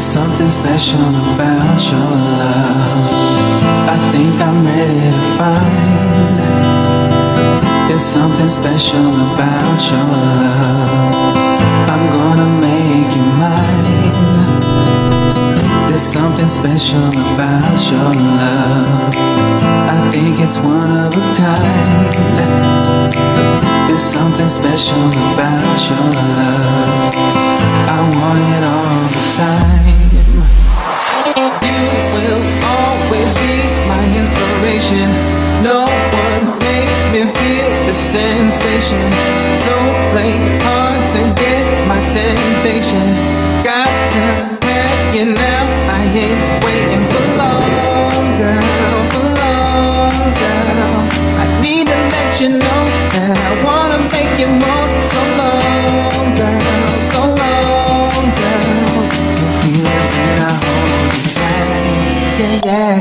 There's something special about your love. I think I'm ready to find. There's something special about your love. I'm gonna make you mine. There's something special about your love. I think it's one of a kind. There's something special about your love. I want it all the time. You will always be my inspiration. No one makes me feel the sensation. Don't play hard to get my temptation. yeah.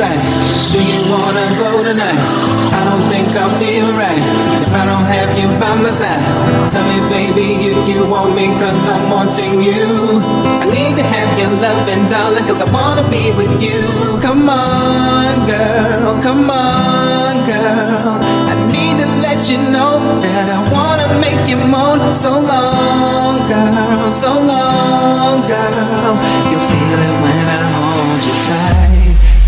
Right. Do you wanna go tonight? I don't think I'll feel right if I don't have you by my side. Tell me, baby, if you want me, cause I'm wanting you. I need to have your loving, darling, cause I wanna be with you. Come on, girl, come on, girl. I need to let you know that I wanna make you moan. So long,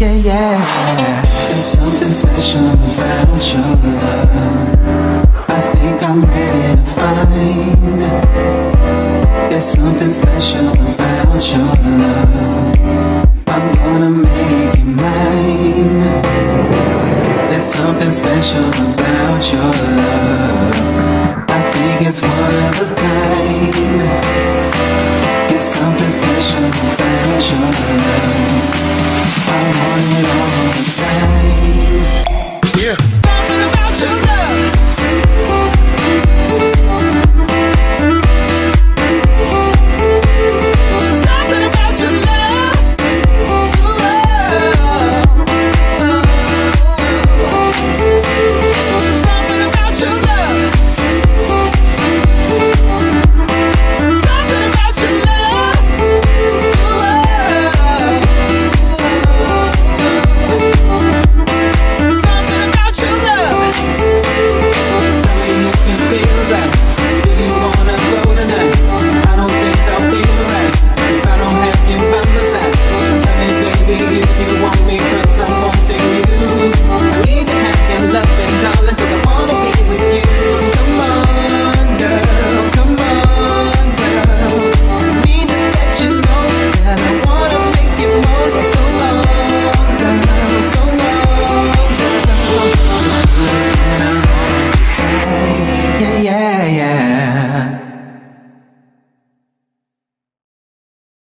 yeah, yeah. There's something special about your love. I think I'm ready to find. There's something special about your love. I'm gonna make it mine. There's something special about your love. I think it's one of a kind. There's something